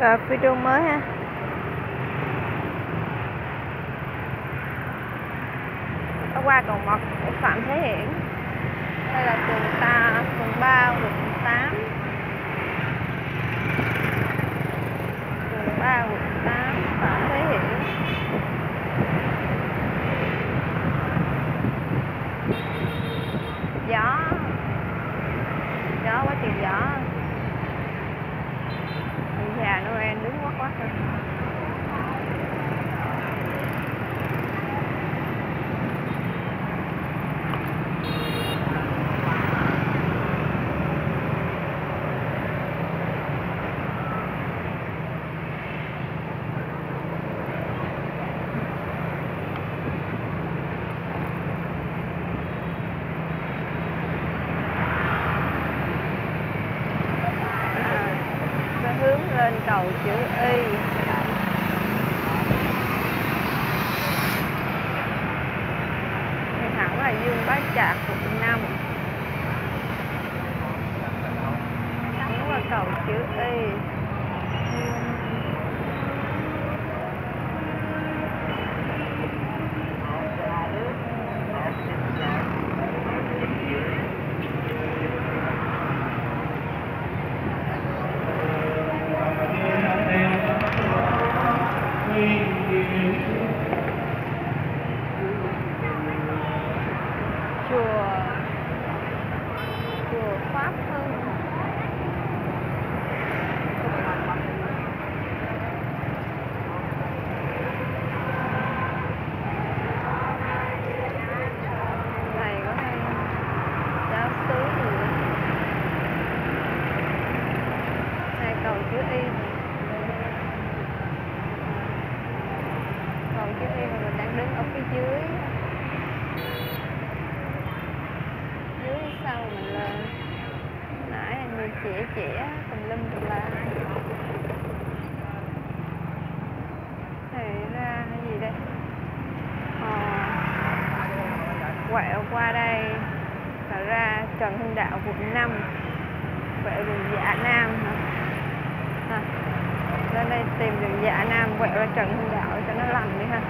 Rồi video mới ha. Có qua cầu mật của Phạm Thế Hiển. Đây là trường ta phường ba, quận tám, Phường ba, quận tám Phạm Thế Hiển Gió Gió quá trời gió Người già Noel đứng quắc quắc rồi à, sẽ hướng lên cầu chữ Y. Thì thẳng là Dương Bá Trạc quận 5 hướng là cầu chữ Y chùa chùa Pháp Hưng này có hay giáo sứ gì nữa. này cầu chữ Y còn chữ Y mà mình đang đứng ở phía dưới. Dưới sau mình lên nãy là người trẻ trẻ tùm lum tùm la. Thì ra cái gì đây? À, quẹo qua đây là ra Trần Hưng Đạo quận 5 quẹo đường Dạ Nam hả? Ra đây tìm đường Dạ Nam quẹo ra Trần Hưng Đạo cho nó lành đi ha.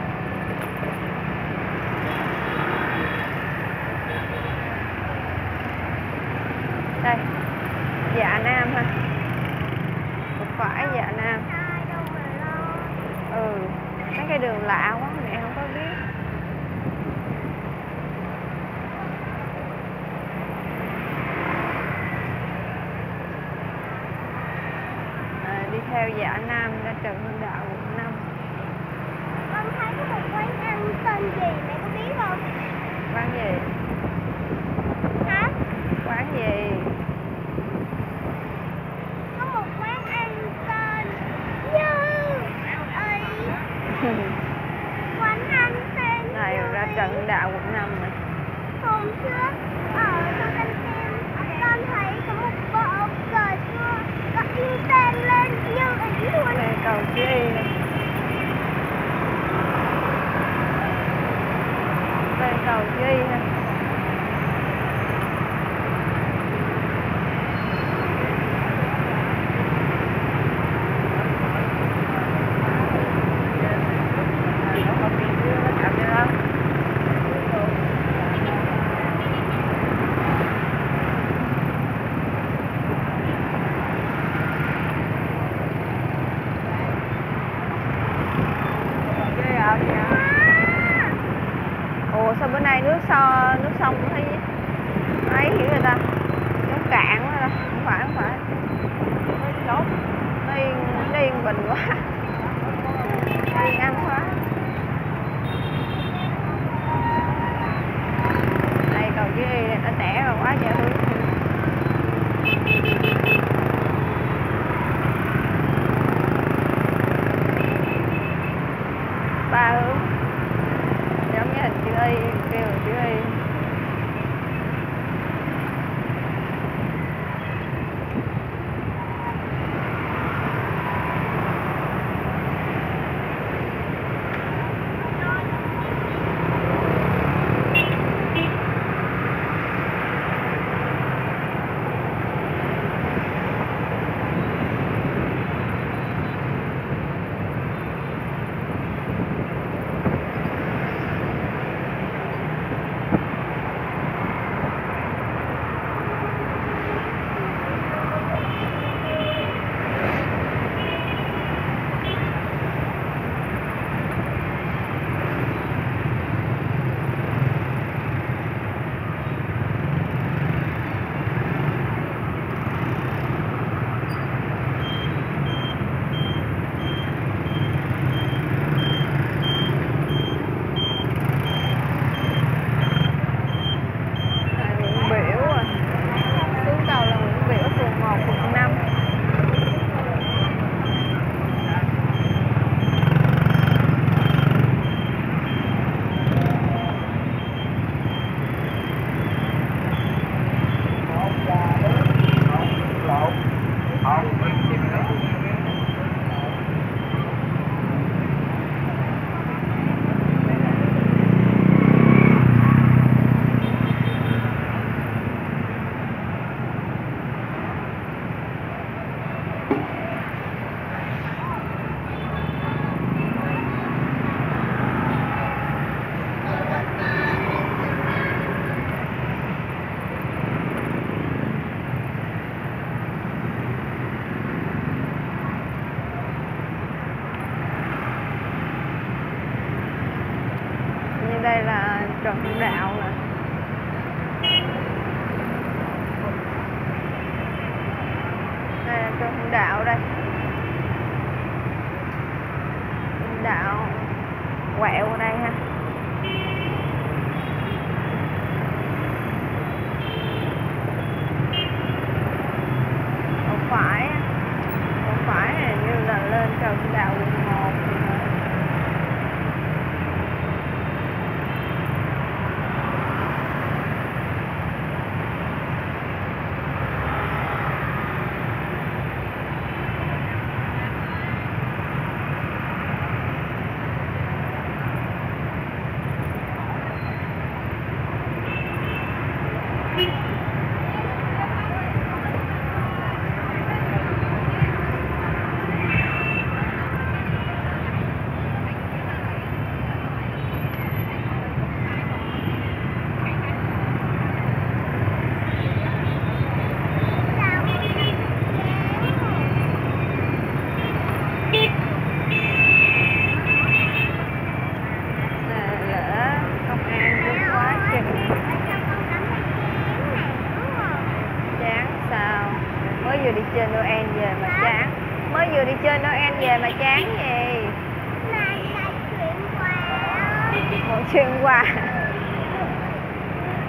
Đây dạ nam ha. Một phải dạ nam. Ừ mấy cái đường lạ quá, mẹ không có biết à, đi theo dạ nam ra trần hưng đạo quận 5 Con thấy có một quán ăn tên gì mẹ có biết không? quán gì Hả? quán gì Có một quán ăn tên Như ấy Quán ăn tên này ra ý. trần hưng đạo quận 5 này Hôm trước ở trong canh xem con thấy có một bộ cờ chua tên lên Như ý luôn. Cầu chữ y cầu y ha Ghê à, kìa. Ủa sao bữa nay nước so nước sông cũng thấy ấy hiểu người ta nó cạn quá ta không phải không phải nó chốt nó yên nó yên bình quá nó yên ăn quá đây cầu chữ y này nó tẻ rồi quá trời hướng ba hướng giống như hình chữ y kêu là chữ y đây là Trần Đạo nè đây là Trần Đạo đây. Đạo quẹo đây ha không phải không phải hình như là lên Trần Hưng Đạo quận một là lễ công an cũng quá chừng chán sao mới vừa đi chơi Noel về mà chán. Mới vừa đi chơi Noel về mà chán gì. Một chuyện quà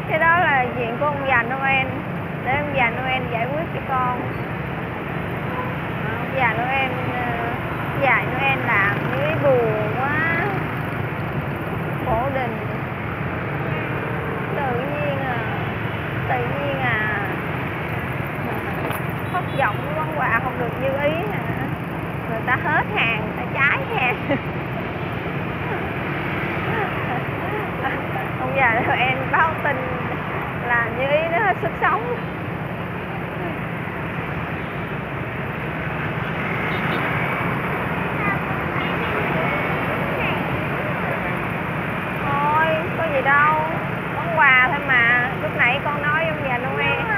cái đó là chuyện của ông già Noel. Để ông già Noel giải quyết cho con. Ông già Noel ờ, dạy già Noel làm với buồn. Thất vọng món quà không được như ý hả? Người ta hết hàng, người ta trái hàng. Ông già em báo tin là như ý nó hết sức sống thôi có gì đâu món quà thôi mà lúc nãy con nói với ông già Noel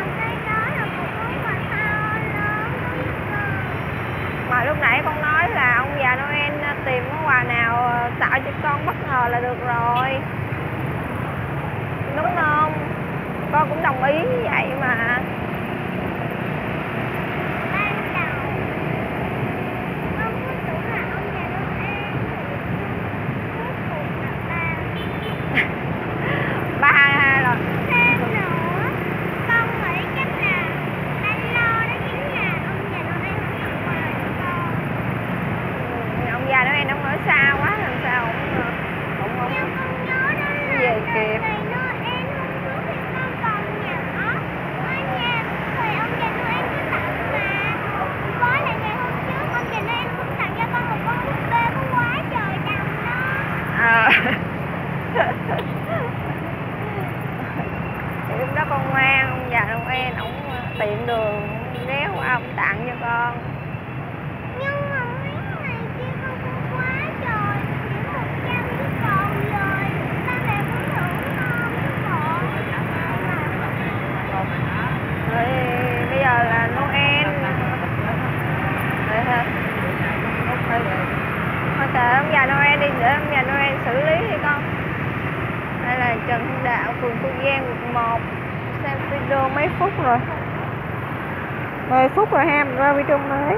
mà lúc nãy con nói là ông già Noel tìm món quà nào ờ, tạo cho là được rồi. Đúng không? Con cũng đồng ý như vậy mà ba rồi Ừ, ông già Noel ông ở xa quá làm sao ông ông ông về kịp Ờ. Thì lúc đó con già Noel ổng tiện đường qua ông tặng cho con. Nhưng mà mấy ngày kia con cũng quá trời Chỉ một trăm cái còn rồi. Ba mẹ muốn thưởng con rồi. Bây giờ là Noel. Thôi thôi chờ ông già Noel đi để ông già Noel xử lý đi con. Đây là Trần Hưng Đạo phường Phương Giang quận 1 xem video mấy phút rồi. 10 phút rồi ha mình ra video mới.